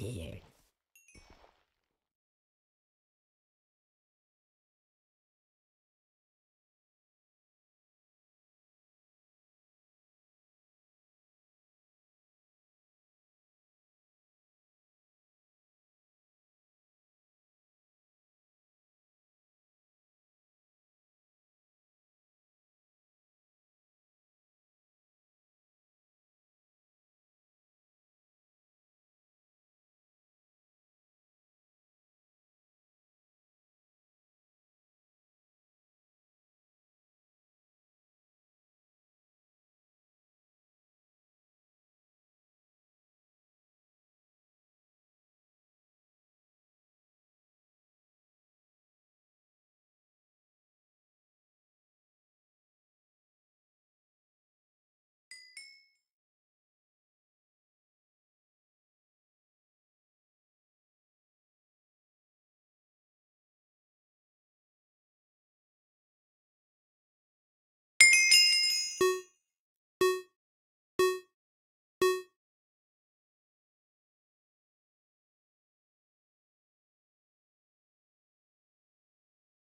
here.